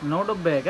não do bag?